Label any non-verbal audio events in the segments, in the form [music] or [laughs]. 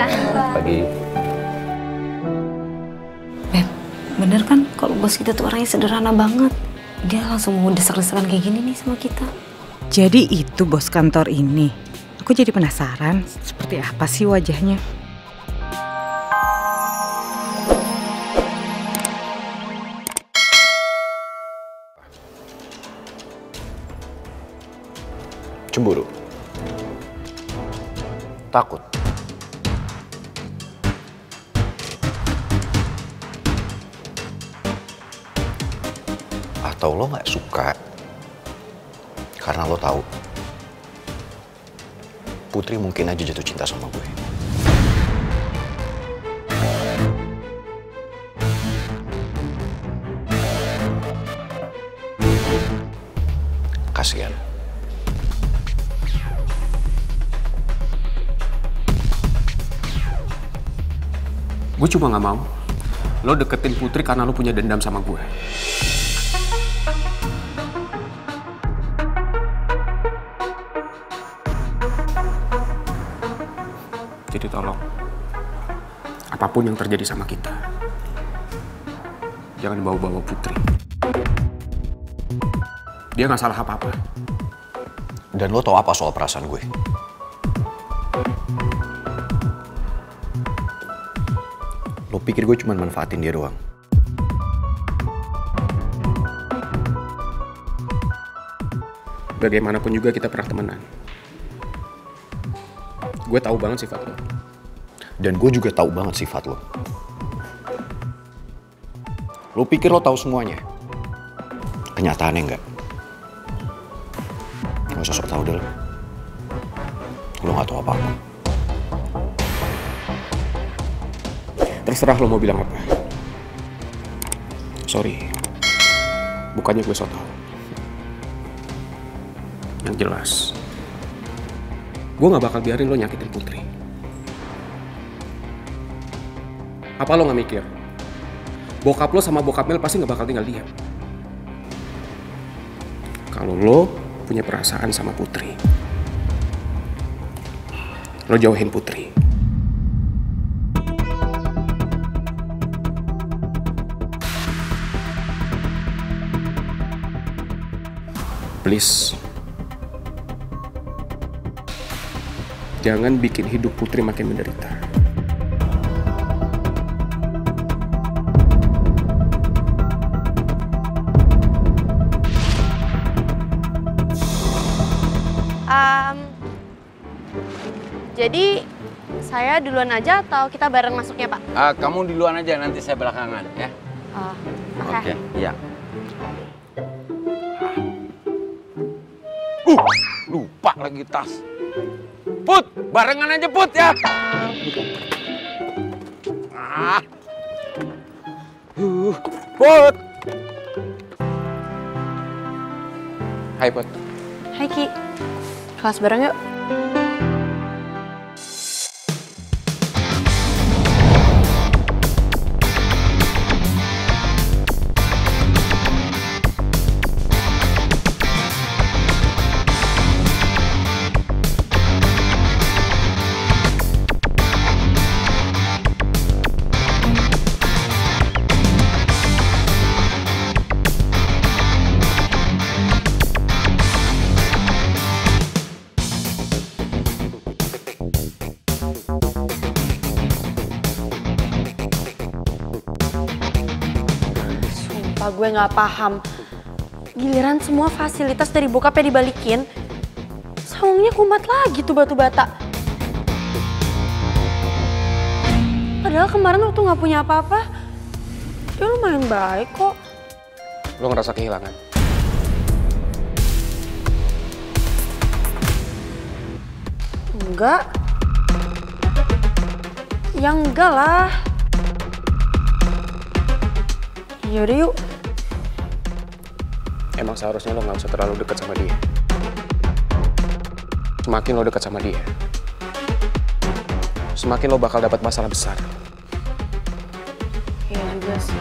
Pagi, Pak. Pagi. Beb, bener kan kalau bos kita tuh orangnya sederhana banget. Dia langsung mau desak-desakan kayak gini nih sama kita. Jadi itu bos kantor ini. Aku jadi penasaran seperti apa sih wajahnya. Cemburu. Takut. Atau lo nggak suka karena lo tahu Putri mungkin aja jatuh cinta sama gue. Kasihan. Gue cuma gak mau lo deketin Putri karena lo punya dendam sama gue. Apa pun yang terjadi sama kita, jangan bawa-bawa Putri. Dia gak salah apa-apa. Dan lo tau apa soal perasaan gue? Lo pikir gue cuma manfaatin dia doang? Bagaimanapun juga kita pernah temenan. Gue tahu banget sifat lo. Dan gue juga tahu banget sifat lo. Lo pikir lo tahu semuanya? Kenyataannya enggak. Gak usah sok tau deh lo. Lo gak tahu apa-apa. Terserah lo mau bilang apa. Sorry. Bukannya gue so tau. Yang jelas, gue gak bakal biarin lo nyakitin Putri. Apa lo gak mikir? Bokap lo sama bokap Mel pasti gak bakal tinggal diam. Kalau lo punya perasaan sama Putri, lo jauhin Putri. Please. Jangan bikin hidup Putri makin menderita. Jadi saya duluan aja atau kita bareng masuknya Pak? Ah, kamu duluan aja, nanti saya belakangan ya. Oh, Oke, iya. Uh, lupa lagi tas. Put, barengan aja Put ya. Ah. Uh, Put. Hai Put. Hai Ki, kelas bareng yuk. Gue gak paham. Giliran semua fasilitas dari bokapnya dibalikin, saungnya kumat lagi tuh batu bata. Padahal kemarin waktu gak punya apa-apa, dia lumayan baik kok. Lo ngerasa kehilangan? Enggak. Ya enggak lah. Yaudah yuk emang seharusnya lo nggak usah terlalu dekat sama dia. Semakin lo dekat sama dia, semakin lo bakal dapat masalah besar. Iya juga sih.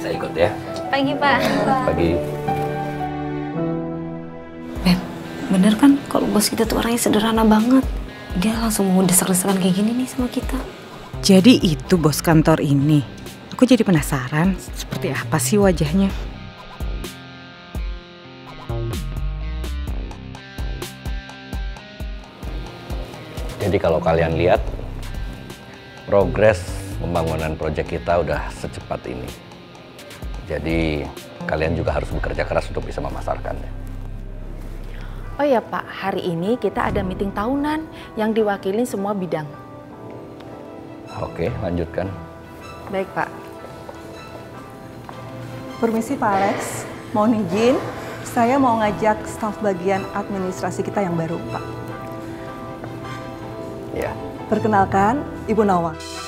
Saya ikut ya. Pagi, Pak. Pagi. Bos kita tuh orangnya sederhana banget. Dia langsung mau desak-desakan kayak gini nih sama kita. Jadi itu bos kantor ini. Aku jadi penasaran seperti apa sih wajahnya. Jadi kalau kalian lihat, progres pembangunan proyek kita udah secepat ini. Jadi kalian juga harus bekerja keras untuk bisa memasarkannya. Oh ya Pak, hari ini kita ada meeting tahunan yang diwakilin semua bidang. Oke, lanjutkan. Baik Pak. Permisi Pak Alex, mohon izin, saya mau ngajak staf bagian administrasi kita yang baru Pak. Ya. Perkenalkan, Ibu Nawang.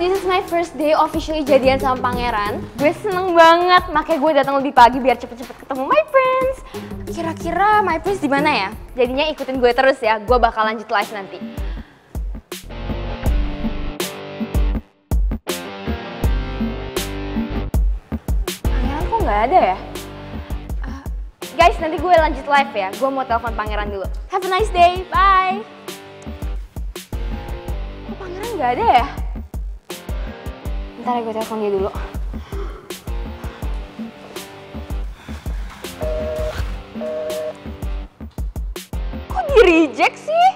This is my first day officially jadian sama pangeran. Gue seneng banget, makanya gue datang lebih pagi biar cepet-cepet ketemu my friends. Kira-kira my friends di mana ya? Jadinya ikutin gue terus ya, gue bakal lanjut live nanti. Pangeran kok nggak ada ya? Uh, guys, nanti gue lanjut live ya. Gue mau telepon pangeran dulu. Have a nice day, bye. Kok pangeran nggak ada ya? Ntar ya gue telepon dia dulu. Kok di reject sih?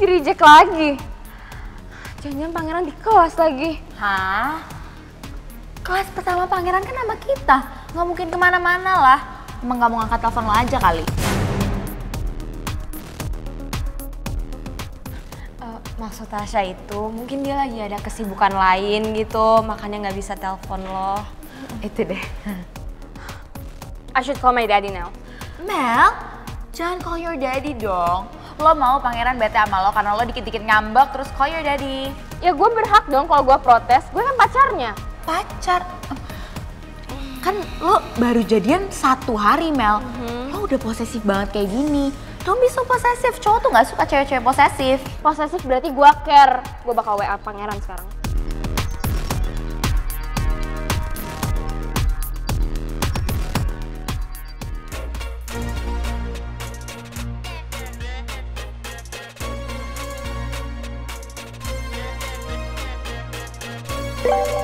Di reject lagi. Jangan-jangan pangeran di kelas lagi. Hah? Kelas pertama pangeran kan sama kita. Nggak mungkin ke mana-mana lah. Emang nggak mau ngangkat telepon lo aja kali. Maksud Tasya itu mungkin dia lagi ada kesibukan lain gitu, makanya nggak bisa telepon lo. Itu deh. I should call my daddy now. Mel, jangan call your daddy dong. Lo mau pangeran bete sama lo karena lo dikit-dikit ngambek terus call your daddy. Ya gue berhak dong kalau gue protes, gue kan pacarnya. Pacar? Kan lo baru jadian satu hari Mel. Lo udah posesif banget kayak gini. Don't be so posesif. Cowok tuh gak suka cewek-cewek posesif. Posesif berarti gue care. Gue bakal WA pangeran sekarang. [laughs]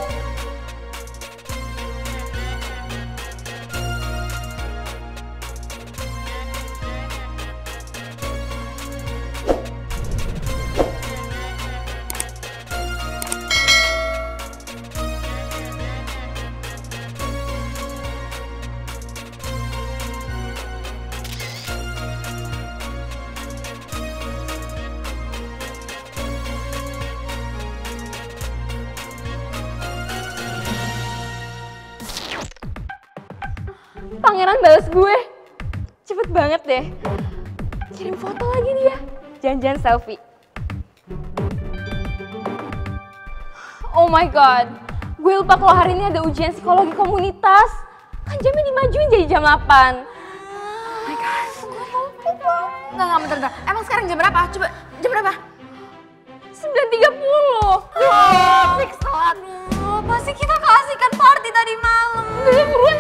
Pangeran balas gue. Cepet banget deh. Kirim foto lagi dia. Jangan-jangan selfie. Oh my god. Gue lupa kalau hari ini ada ujian psikologi komunitas. Kan jamnya dimajuin jadi jam 8. Oh my god, gue lupa. Enggak, enggak, bentar, bentar. Emang sekarang jam berapa? Coba, jam berapa? 9.30. Wah, fix telat. Pasti kita keasikan party tadi malam. Udah buruan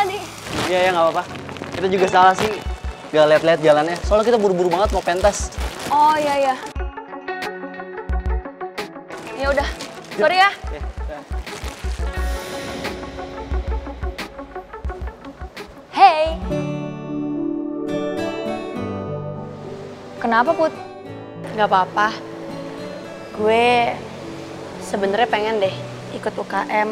tadi. Iya ya nggak apa-apa. Kita juga salah sih gak lihat-lihat jalannya. Soalnya kita buru-buru banget mau pentas. Oh iya iya. Ya udah. Sorry ya. Hey. Kenapa Put? Gak apa-apa. Gue sebenarnya pengen deh ikut UKM